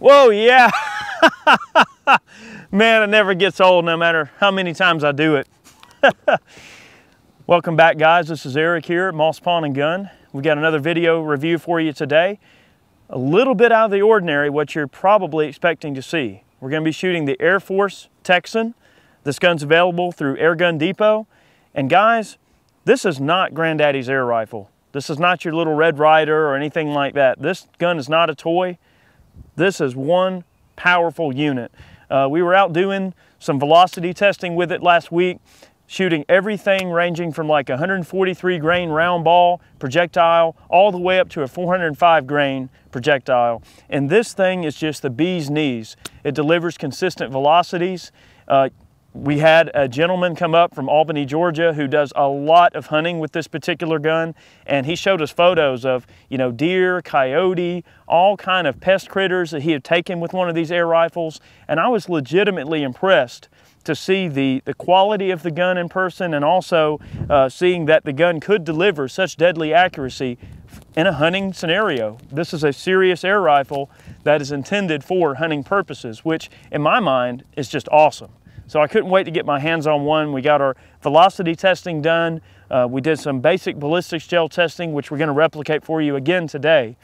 Whoa, yeah. Man, it never gets old no matter how many times I do it. Welcome back guys, this is Eric here at Moss Pawn and Gun. We got another video review for you today. A little bit out of the ordinary, what you're probably expecting to see. We're gonna be shooting the AirForce Texan. This gun's available through Airgun Depot. And guys, this is not Granddaddy's air rifle. This is not your little Red Ryder or anything like that. This gun is not a toy. This is one powerful unit. Uh, we were out doing some velocity testing with it last week, shooting everything ranging from like 143 grain round ball projectile all the way up to a 405 grain projectile. And this thing is just the bee's knees. It delivers consistent velocities. Uh, we had a gentleman come up from Albany, Georgia, who does a lot of hunting with this particular gun, and he showed us photos of, you know, deer, coyote, all kind of pest critters that he had taken with one of these air rifles, and I was legitimately impressed to see the, the quality of the gun in person and also uh, seeing that the gun could deliver such deadly accuracy in a hunting scenario. This is a serious air rifle that is intended for hunting purposes, which in my mind is just awesome. So I couldn't wait to get my hands on one. We got our velocity testing done. Uh, we did some basic ballistics gel testing, which we're gonna replicate for you again today.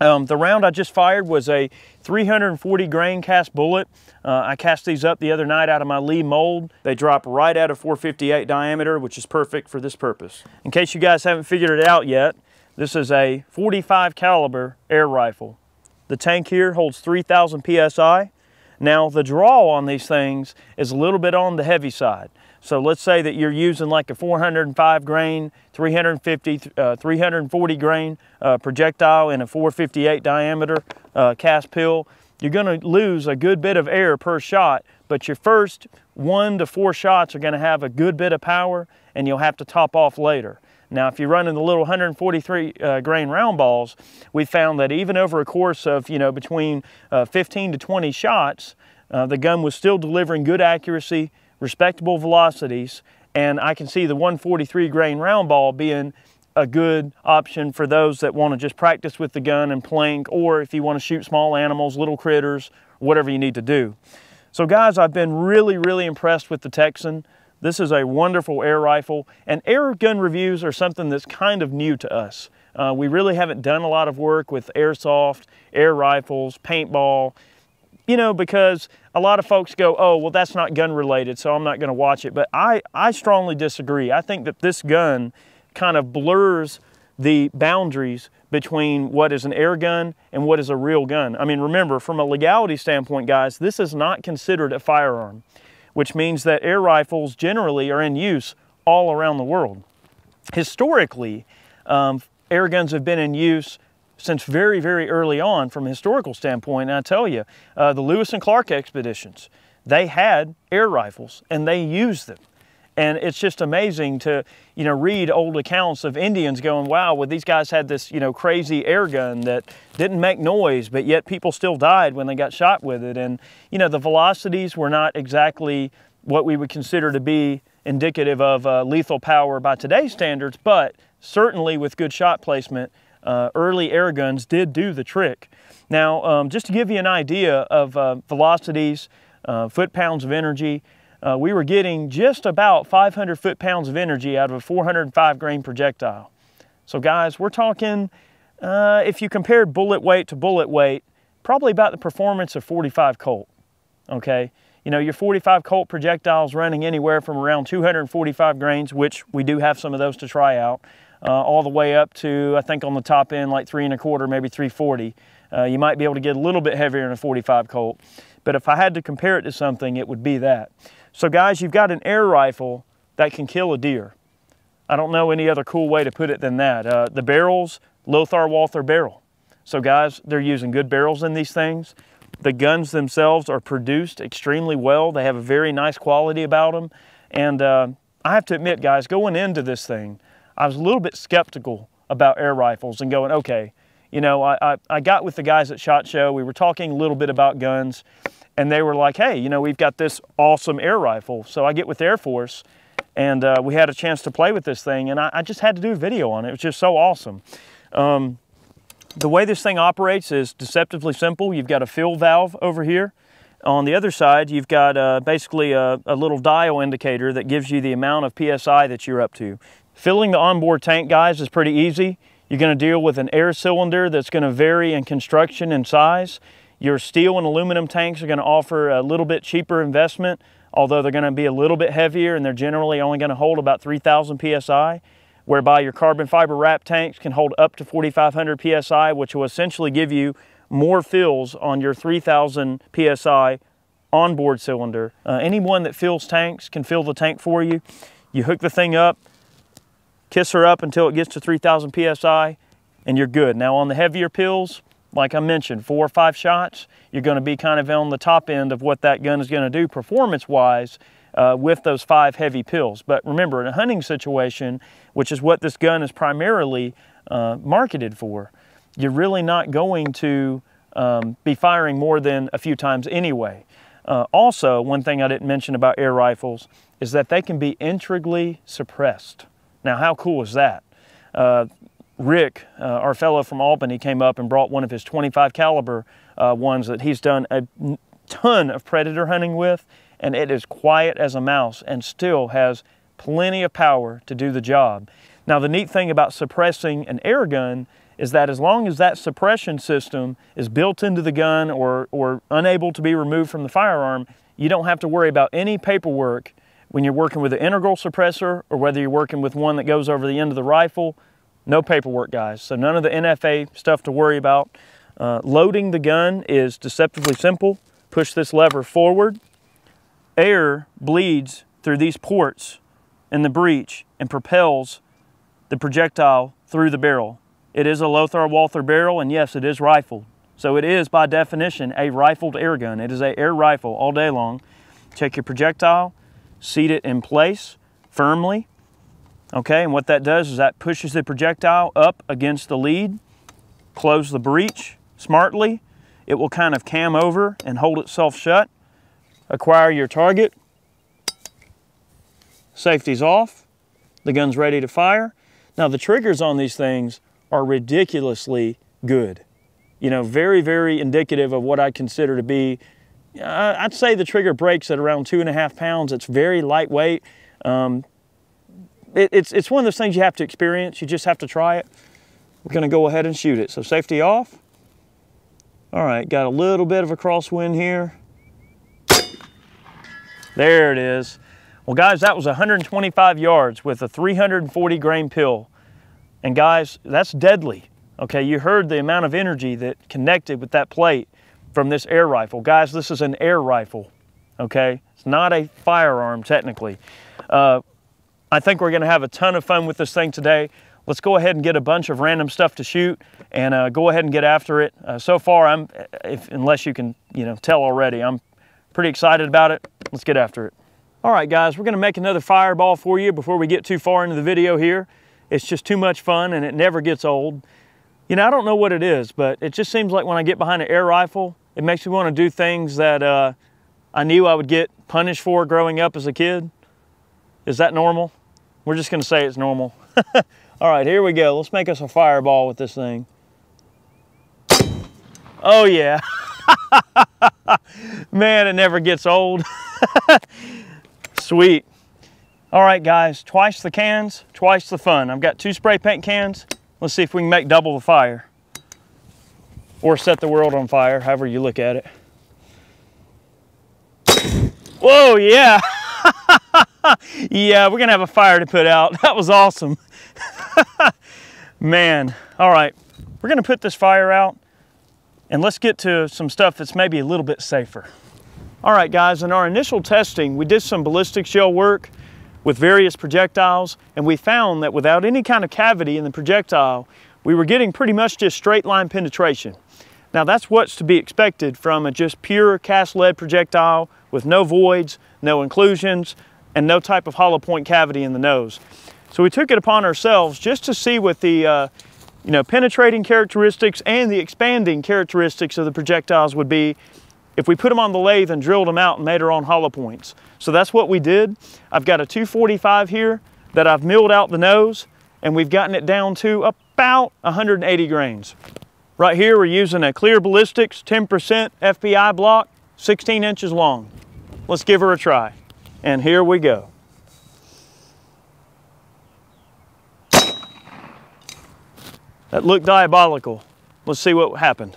Um, the round I just fired was a 340 grain cast bullet. Uh, I cast these up the other night out of my Lee mold. They drop right out of 458 diameter, which is perfect for this purpose. In case you guys haven't figured it out yet, this is a 45 caliber air rifle. The tank here holds 3,000 PSI. Now the draw on these things is a little bit on the heavy side. So let's say that you're using like a 405 grain, 350, uh, 340 grain uh, projectile in a 458 diameter uh, cast pill. You're gonna lose a good bit of air per shot, but your first one to four shots are gonna have a good bit of power and you'll have to top off later. Now, if you're running the little 143 uh, grain round balls, we found that even over a course of, you know, between uh, 15 to 20 shots, uh, the gun was still delivering good accuracy, respectable velocities, and I can see the 143 grain round ball being a good option for those that want to just practice with the gun and plink, or if you want to shoot small animals, little critters, whatever you need to do. So guys, I've been really, really impressed with the Texan. This is a wonderful air rifle, and air gun reviews are something that's kind of new to us. Uh, we really haven't done a lot of work with airsoft, air rifles, paintball, you know, because a lot of folks go, oh, well, that's not gun related, so I'm not going to watch it. But I, I strongly disagree. I think that this gun kind of blurs the boundaries between what is an air gun and what is a real gun. I mean, remember, from a legality standpoint, guys, this is not considered a firearm which means that air rifles generally are in use all around the world. Historically, um, air guns have been in use since very, very early on from a historical standpoint. And I tell you, uh, the Lewis and Clark expeditions, they had air rifles and they used them. And it's just amazing to, you know, read old accounts of Indians going, wow, well, these guys had this, you know, crazy air gun that didn't make noise, but yet people still died when they got shot with it. And, you know, the velocities were not exactly what we would consider to be indicative of uh, lethal power by today's standards, but certainly with good shot placement, uh, early air guns did do the trick. Now, um, just to give you an idea of uh, velocities, uh, foot-pounds of energy, uh, we were getting just about 500 foot-pounds of energy out of a 405 grain projectile. So guys, we're talking, uh, if you compared bullet weight to bullet weight, probably about the performance of 45 Colt, okay? You know, your 45 Colt projectiles running anywhere from around 245 grains, which we do have some of those to try out, uh, all the way up to, I think on the top end, like three and a quarter, maybe 340. Uh, you might be able to get a little bit heavier in a 45 Colt. But if I had to compare it to something, it would be that. So guys, you've got an air rifle that can kill a deer. I don't know any other cool way to put it than that. Uh, the barrels, Lothar Walther barrel. So guys, they're using good barrels in these things. The guns themselves are produced extremely well. They have a very nice quality about them. And uh, I have to admit, guys, going into this thing, I was a little bit skeptical about air rifles and going, okay, you know, I, I, I got with the guys at SHOT Show. We were talking a little bit about guns and they were like, hey, you know, we've got this awesome air rifle. So I get with AirForce and uh, we had a chance to play with this thing and I, I, just had to do a video on it. It was just so awesome. Um, The way this thing operates is deceptively simple. You've got a fill valve over here. On the other side, you've got uh, basically a, a little dial indicator that gives you the amount of PSI that you're up to. Filling the onboard tank, guys, is pretty easy. You're gonna deal with an air cylinder that's gonna vary in construction and size. Your steel and aluminum tanks are gonna offer a little bit cheaper investment, although they're gonna be a little bit heavier and they're generally only gonna hold about 3,000 PSI, whereby your carbon fiber wrap tanks can hold up to 4,500 PSI, which will essentially give you more fills on your 3,000 PSI onboard cylinder. Uh, anyone that fills tanks can fill the tank for you. You hook the thing up, kiss her up until it gets to 3,000 PSI, and you're good. Now on the heavier pills, like I mentioned, four or five shots, you're gonna be kind of on the top end of what that gun is gonna do performance-wise uh, with those five heavy pills. But remember, in a hunting situation, which is what this gun is primarily uh, marketed for, you're really not going to um, be firing more than a few times anyway. Uh, also, one thing I didn't mention about air rifles is that they can be integrally suppressed. Now, how cool is that? Uh, Rick, uh, our fellow from Albany, came up and brought one of his 25 caliber uh, ones that he's done a ton of predator hunting with, and it is quiet as a mouse and still has plenty of power to do the job. Now, the neat thing about suppressing an air gun is that as long as that suppression system is built into the gun or, or unable to be removed from the firearm, you don't have to worry about any paperwork when you're working with an integral suppressor or whether you're working with one that goes over the end of the rifle. No paperwork, guys. So none of the NFA stuff to worry about. Uh, loading the gun is deceptively simple. Push this lever forward. Air bleeds through these ports in the breech and propels the projectile through the barrel. It is a Lothar Walther barrel, and yes, it is rifled. So it is, by definition, a rifled air gun. It is a air rifle all day long. Check your projectile, seat it in place firmly. Okay, and what that does is that pushes the projectile up against the lead, close the breech smartly. It will kind of cam over and hold itself shut. Acquire your target. Safety's off. The gun's ready to fire. Now the triggers on these things are ridiculously good. You know, very, very indicative of what I consider to be, uh, I'd say the trigger breaks at around two and a half pounds. It's very lightweight. Um, it, it's, it's one of those things you have to experience. You just have to try it. We're gonna go ahead and shoot it. So safety off. All right, got a little bit of a crosswind here. There it is. Well guys, that was 125 yards with a 340 grain pill. And guys, that's deadly. Okay, you heard the amount of energy that connected with that plate from this air rifle. Guys, this is an air rifle, okay? It's not a firearm technically. Uh, I think we're gonna have a ton of fun with this thing today. Let's go ahead and get a bunch of random stuff to shoot and uh, go ahead and get after it. Uh, so far, I'm, if, unless you can you know, tell already, I'm pretty excited about it. Let's get after it. All right, guys, we're gonna make another fireball for you before we get too far into the video here. It's just too much fun and it never gets old. You know, I don't know what it is, but it just seems like when I get behind an air rifle, it makes me want to do things that uh, I knew I would get punished for growing up as a kid. Is that normal? We're just gonna say it's normal. All right, here we go. Let's make us a fireball with this thing. Oh yeah. Man, it never gets old. Sweet. All right, guys, twice the cans, twice the fun. I've got two spray paint cans. Let's see if we can make double the fire or set the world on fire, however you look at it. Whoa, yeah. yeah, we're gonna have a fire to put out. That was awesome. Man, all right. We're gonna put this fire out and let's get to some stuff that's maybe a little bit safer. All right, guys, in our initial testing, we did some ballistic gel work with various projectiles, and we found that without any kind of cavity in the projectile, we were getting pretty much just straight line penetration. Now that's what's to be expected from a just pure cast lead projectile with no voids, no inclusions, and no type of hollow point cavity in the nose. So we took it upon ourselves just to see what the uh, you know, penetrating characteristics and the expanding characteristics of the projectiles would be if we put them on the lathe and drilled them out and made our own hollow points. So that's what we did. I've got a 245 here that I've milled out the nose and we've gotten it down to about 180 grains. Right here, we're using a Clear Ballistics 10% FBI block, 16 inches long. Let's give her a try. And here we go. That looked diabolical. Let's see what happened.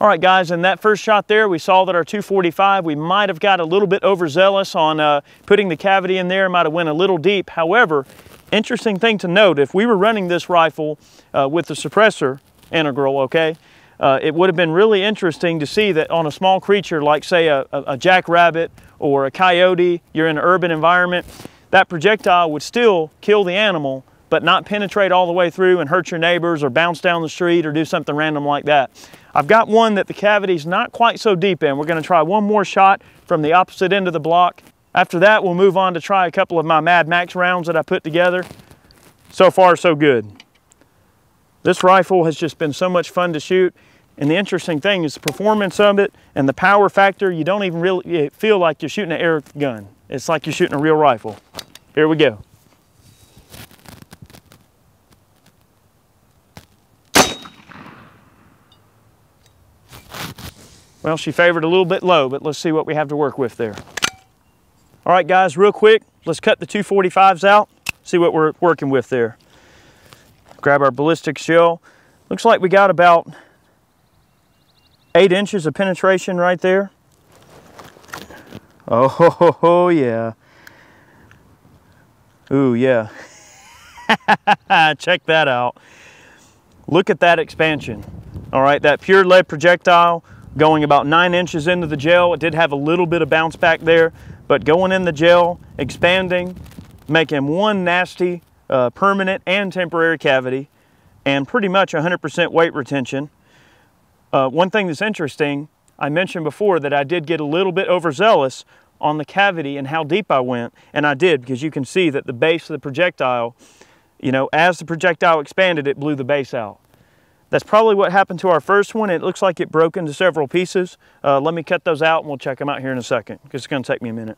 All right, guys, in that first shot there, we saw that our 245, we might have got a little bit overzealous on uh, putting the cavity in there, might have went a little deep. However, interesting thing to note, if we were running this rifle uh, with the suppressor integral, okay, uh, it would have been really interesting to see that on a small creature like say a, a, jackrabbit or a coyote, you're in an urban environment, that projectile would still kill the animal, but not penetrate all the way through and hurt your neighbors or bounce down the street or do something random like that. I've got one that the cavity's not quite so deep in. We're gonna try one more shot from the opposite end of the block. After that, we'll move on to try a couple of my Mad Max rounds that I put together. So far, so good. This rifle has just been so much fun to shoot. And the interesting thing is the performance of it and the power factor, you don't even really feel like you're shooting an air gun. It's like you're shooting a real rifle. Here we go. Well, she favored a little bit low, but let's see what we have to work with there. All right, guys, real quick, let's cut the 245s out, see what we're working with there. Grab our ballistic gel. Looks like we got about eight inches of penetration right there. Oh, ho, ho, ho, yeah. Ooh, yeah. Check that out. Look at that expansion. All right, that pure lead projectile going about nine inches into the gel. It did have a little bit of bounce back there, but going in the gel, expanding, making one nasty uh, permanent and temporary cavity, and pretty much 100% weight retention. Uh, one thing that's interesting, I mentioned before that I did get a little bit overzealous on the cavity and how deep I went, and I did because you can see that the base of the projectile, you know, as the projectile expanded, it blew the base out. That's probably what happened to our first one. It looks like it broke into several pieces. Uh, let me cut those out and we'll check them out here in a second because it's gonna take me a minute.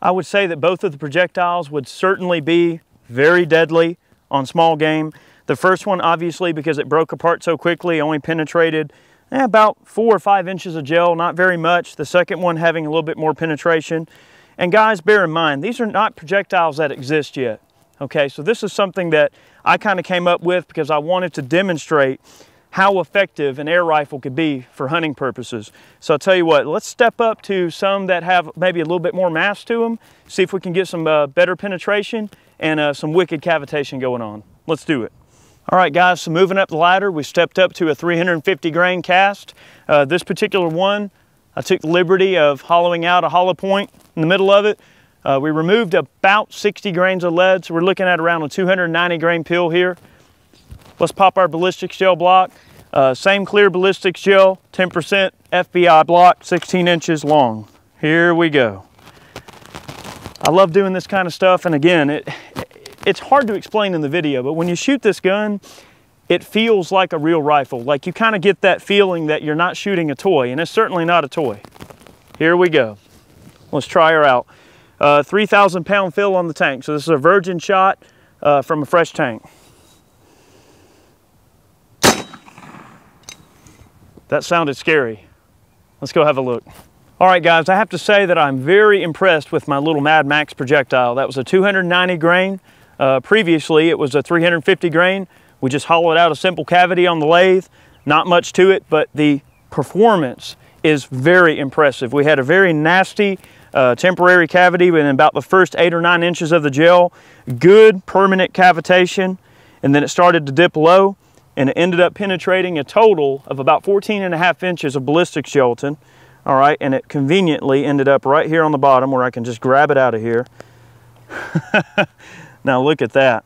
I would say that both of the projectiles would certainly be very deadly on small game. The first one, obviously, because it broke apart so quickly, only penetrated eh, about four or five inches of gel, not very much. The second one having a little bit more penetration. And guys, bear in mind, these are not projectiles that exist yet. Okay, so this is something that I kind of came up with because I wanted to demonstrate how effective an air rifle could be for hunting purposes. So I'll tell you what, let's step up to some that have maybe a little bit more mass to them, see if we can get some uh, better penetration and uh, some wicked cavitation going on. Let's do it. All right guys, so moving up the ladder, we stepped up to a 350 grain cast. Uh, this particular one, I took the liberty of hollowing out a hollow point in the middle of it. Uh, we removed about 60 grains of lead, so we're looking at around a 290 grain pill here. Let's pop our ballistic gel block. Uh, same clear ballistics gel, 10% FBI block, 16 inches long. Here we go. I love doing this kind of stuff, and again, it, it's hard to explain in the video, but when you shoot this gun, it feels like a real rifle. Like you kind of get that feeling that you're not shooting a toy, and it's certainly not a toy. Here we go. Let's try her out. Uh, 3,000 pound fill on the tank. So this is a virgin shot uh, from a fresh tank. That sounded scary. Let's go have a look. All right, guys, I have to say that I'm very impressed with my little Mad Max projectile. That was a 290 grain. Uh, previously, it was a 350 grain. We just hollowed out a simple cavity on the lathe. Not much to it, but the performance is very impressive. We had a very nasty uh, temporary cavity within about the first eight or nine inches of the gel. Good permanent cavitation, and then it started to dip low, and it ended up penetrating a total of about 14 and a half inches of ballistic gelatin. All right, and it conveniently ended up right here on the bottom where I can just grab it out of here. Now look at that.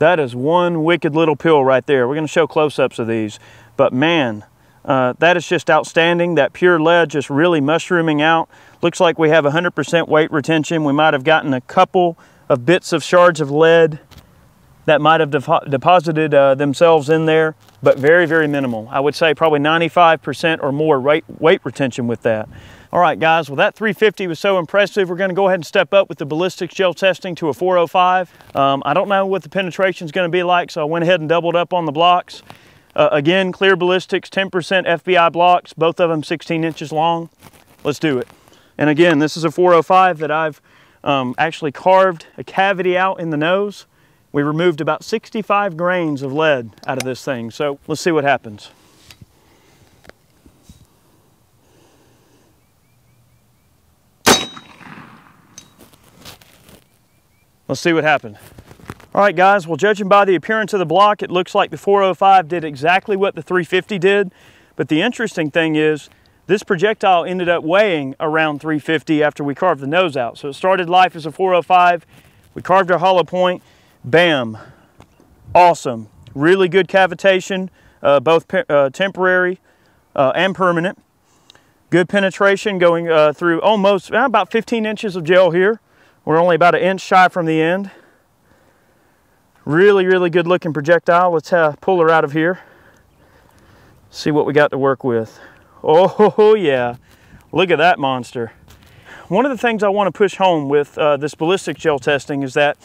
That is one wicked little pill right there. We're gonna show close-ups of these, but man, uh, that is just outstanding. That pure lead just really mushrooming out. Looks like we have 100% weight retention. We might have gotten a couple of bits of shards of lead that might have deposited uh, themselves in there, but very, very minimal. I would say probably 95% or more weight, weight retention with that. All right, guys, well, that 350 was so impressive. We're gonna go ahead and step up with the ballistics gel testing to a 405. Um, I don't know what the penetration is gonna be like, so I went ahead and doubled up on the blocks. Uh, again, clear ballistics, 10% FBI blocks, both of them 16 inches long. Let's do it. And again, this is a 405 that I've um, actually carved a cavity out in the nose. We removed about 65 grains of lead out of this thing. So let's see what happens. Let's see what happened. All right, guys, well, judging by the appearance of the block, it looks like the 405 did exactly what the 350 did. But the interesting thing is, this projectile ended up weighing around 350 after we carved the nose out. So it started life as a 405. We carved our hollow point. Bam. Awesome. Really good cavitation, uh, both uh, temporary uh, and permanent. Good penetration going uh, through almost about 15 inches of gel here. We're only about an inch shy from the end. Really, really good looking projectile. Let's uh, pull her out of here. See what we got to work with. Oh yeah, look at that monster. One of the things I want to push home with uh, this ballistic gel testing is that,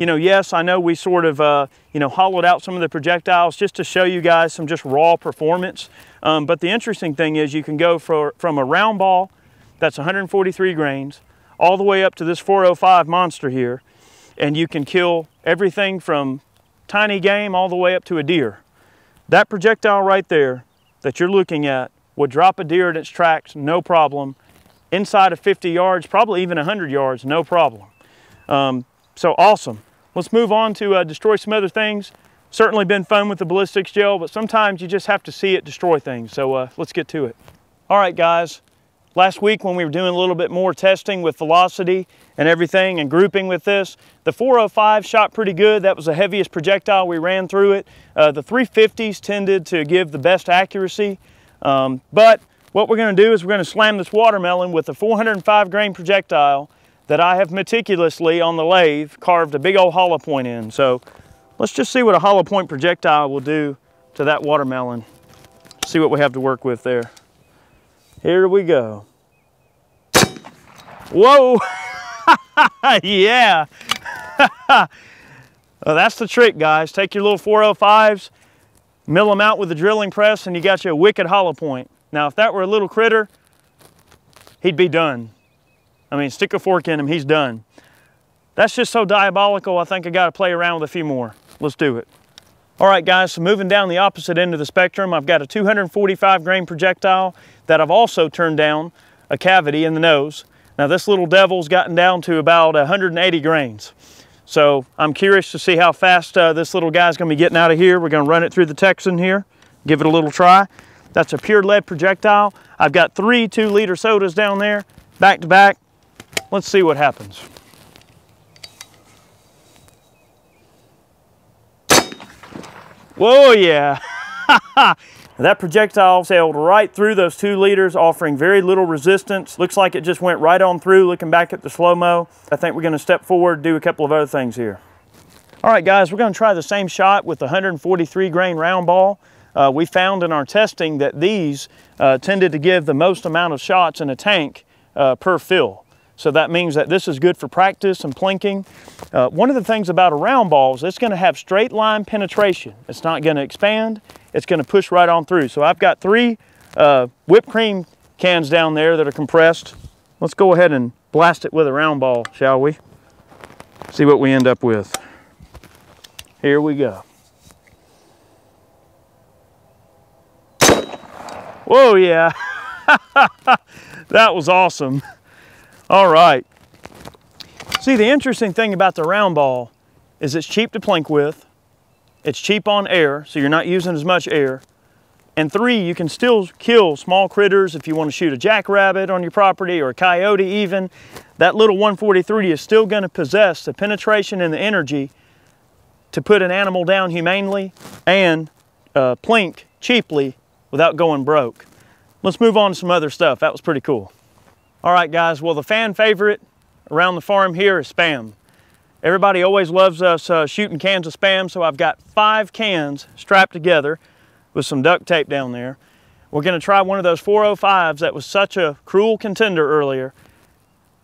you know, yes, I know we sort of, uh, you know, hollowed out some of the projectiles just to show you guys some just raw performance. Um, but the interesting thing is you can go for, from a round ball that's 143 grains all the way up to this 405 monster here. And you can kill everything from tiny game all the way up to a deer. That projectile right there that you're looking at would drop a deer in its tracks, no problem. Inside of 50 yards, probably even 100 yards, no problem. Um, so awesome. Let's move on to uh, destroy some other things. Certainly been fun with the ballistics gel, but sometimes you just have to see it destroy things. So uh, let's get to it. All right, guys, Last week when we were doing a little bit more testing with velocity and everything and grouping with this, the 405 shot pretty good. That was the heaviest projectile we ran through it. Uh, the 350s tended to give the best accuracy. Um, but what we're gonna do is we're gonna slam this watermelon with a 405 grain projectile that I have meticulously on the lathe carved a big old hollow point in. So let's just see what a hollow point projectile will do to that watermelon. See what we have to work with there. Here we go. Whoa! yeah! well, that's the trick, guys. Take your little 405s, mill them out with a drilling press, and you got you a wicked hollow point. Now, if that were a little critter, he'd be done. I mean, stick a fork in him, he's done. That's just so diabolical, I think I gotta play around with a few more. Let's do it. All right, guys, so moving down the opposite end of the spectrum, I've got a 245 grain projectile that I've also turned down a cavity in the nose. Now this little devil's gotten down to about 180 grains. So I'm curious to see how fast uh, this little guy's gonna be getting out of here. We're gonna run it through the Texan here, give it a little try. That's a pure lead projectile. I've got three two liter sodas down there, back to back. Let's see what happens. Whoa, yeah. that projectile sailed right through those two liters, offering very little resistance. Looks like it just went right on through, looking back at the slow-mo. I think we're gonna step forward, do a couple of other things here. All right, guys, we're gonna try the same shot with the 143 grain round ball. Uh, we found in our testing that these uh, tended to give the most amount of shots in a tank uh, per fill. So that means that this is good for practice and plinking. Uh, one of the things about a round ball is it's gonna have straight line penetration. It's not gonna expand, it's gonna push right on through. So I've got three uh, whipped cream cans down there that are compressed. Let's go ahead and blast it with a round ball, shall we? See what we end up with. Here we go. Whoa, yeah. that was awesome. All right. See, the interesting thing about the round ball is it's cheap to plink with. It's cheap on air, so you're not using as much air. And three, you can still kill small critters if you want to shoot a jackrabbit on your property or a coyote even. That little 143 is still going to possess the penetration and the energy to put an animal down humanely and uh, plink cheaply without going broke. Let's move on to some other stuff. That was pretty cool. All right, guys, well, the fan favorite around the farm here is Spam. Everybody always loves us uh, shooting cans of Spam, so I've got five cans strapped together with some duct tape down there. We're gonna try one of those 405s that was such a cruel contender earlier.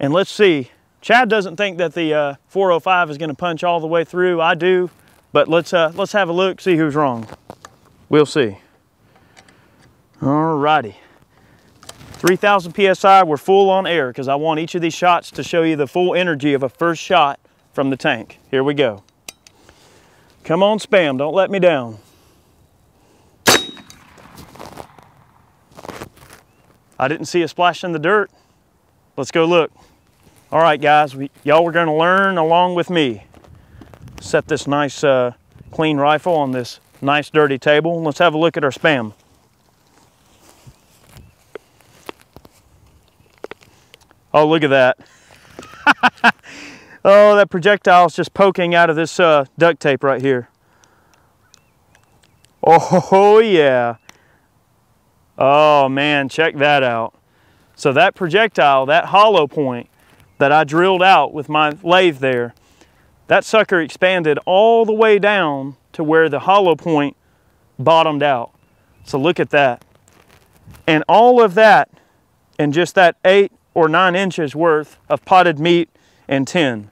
And let's see, Chad doesn't think that the uh, 405 is gonna punch all the way through. I do, but let's, uh, let's have a look, see who's wrong. We'll see. All righty. 3,000 PSI, we're full on air because I want each of these shots to show you the full energy of a first shot from the tank. Here we go. Come on, spam, don't let me down. I didn't see a splash in the dirt. Let's go look. All right, guys, y'all are gonna learn along with me. Set this nice uh, clean rifle on this nice dirty table. Let's have a look at our spam. Oh, look at that. oh, that projectile is just poking out of this uh, duct tape right here. Oh, yeah. Oh, man, check that out. So that projectile, that hollow point that I drilled out with my lathe there, that sucker expanded all the way down to where the hollow point bottomed out. So look at that. And all of that in just that eight or nine inches worth of potted meat and tin.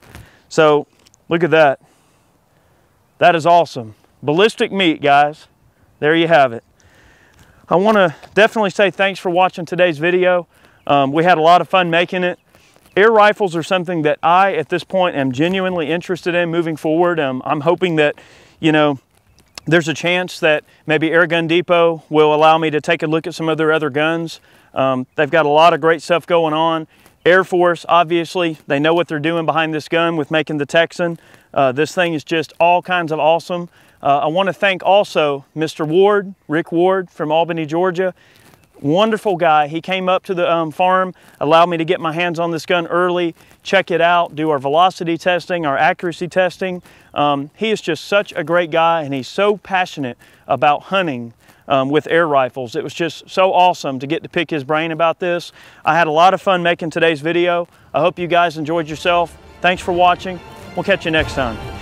So look at that. That is awesome. Ballistic meat, guys. There you have it. I want to definitely say thanks for watching today's video. Um, we had a lot of fun making it. Air rifles are something that I, at this point, am genuinely interested in moving forward. Um, I'm hoping that, you know, there's a chance that maybe Airgun Depot will allow me to take a look at some of their other guns. Um, they've got a lot of great stuff going on. AirForce, obviously, they know what they're doing behind this gun with making the Texan. Uh, this thing is just all kinds of awesome. Uh, I want to thank also Mr. Ward, Rick Ward from Albany, Georgia. Wonderful guy. He came up to the um, farm, allowed me to get my hands on this gun early, check it out, do our velocity testing, our accuracy testing. Um, he is just such a great guy and he's so passionate about hunting um, with air rifles. It was just so awesome to get to pick his brain about this. I had a lot of fun making today's video. I hope you guys enjoyed yourself. Thanks for watching. We'll catch you next time.